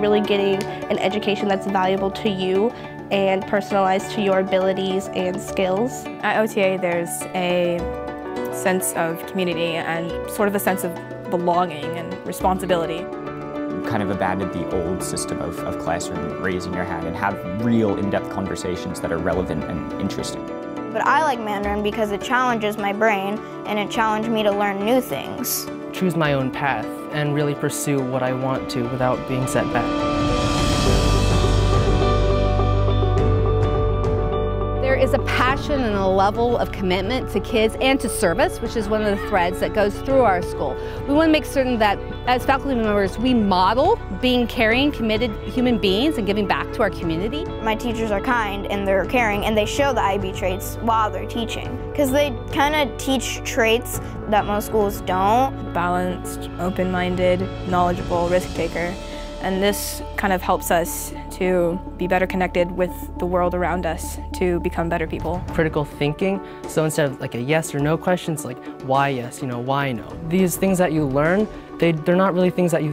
really getting an education that's valuable to you and personalized to your abilities and skills. At OTA, there's a sense of community and sort of a sense of belonging and responsibility. Kind of abandoned the old system of, of classroom raising your hand and have real in-depth conversations that are relevant and interesting. But I like Mandarin because it challenges my brain and it challenged me to learn new things. Choose my own path and really pursue what I want to without being set back. Is a passion and a level of commitment to kids and to service, which is one of the threads that goes through our school. We want to make certain that as faculty members, we model being caring, committed human beings and giving back to our community. My teachers are kind and they're caring and they show the IB traits while they're teaching because they kind of teach traits that most schools don't. Balanced, open-minded, knowledgeable, risk taker. And this kind of helps us to be better connected with the world around us to become better people. Critical thinking, so instead of like a yes or no question, it's like why yes, you know, why no. These things that you learn, they, they're not really things that you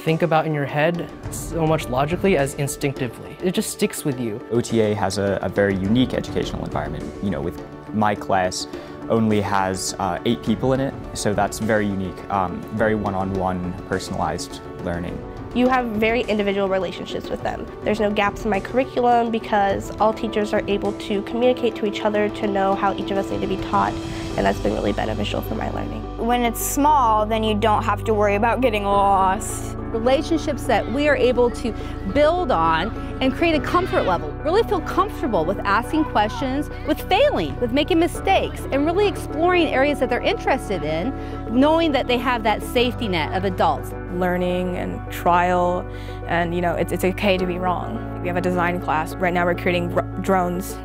think about in your head so much logically as instinctively. It just sticks with you. OTA has a, a very unique educational environment. You know, with my class, only has uh, eight people in it, so that's very unique, um, very one-on-one -on -one personalized learning. You have very individual relationships with them. There's no gaps in my curriculum because all teachers are able to communicate to each other to know how each of us need to be taught and that's been really beneficial for my learning. When it's small, then you don't have to worry about getting lost. Relationships that we are able to build on and create a comfort level. Really feel comfortable with asking questions, with failing, with making mistakes, and really exploring areas that they're interested in, knowing that they have that safety net of adults. Learning and trial, and you know, it's, it's okay to be wrong. We have a design class. Right now we're creating drones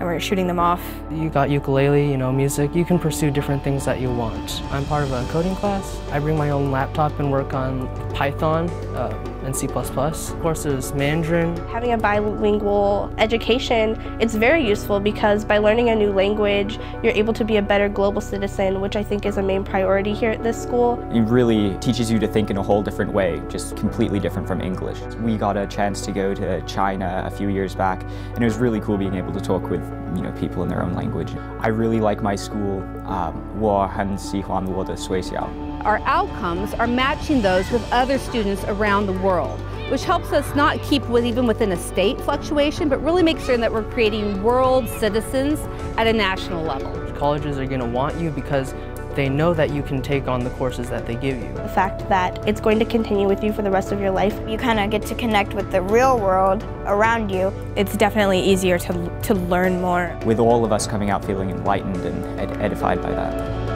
and we're shooting them off. You got ukulele, you know, music. You can pursue different things that you want. I'm part of a coding class. I bring my own laptop and work on Python uh, and C++. Of course, there's Mandarin. Having a bilingual education, it's very useful because by learning a new language, you're able to be a better global citizen, which I think is a main priority here at this school. It really teaches you to think in a whole different way, just completely different from English. We got a chance to go to China a few years back, and it was really cool being able to talk with you know, people in their own language. I really like my school. Um, Our outcomes are matching those with other students around the world which helps us not keep with even within a state fluctuation, but really make certain that we're creating world citizens at a national level. Colleges are going to want you because they know that you can take on the courses that they give you. The fact that it's going to continue with you for the rest of your life. You kind of get to connect with the real world around you. It's definitely easier to, to learn more. With all of us coming out feeling enlightened and ed edified by that.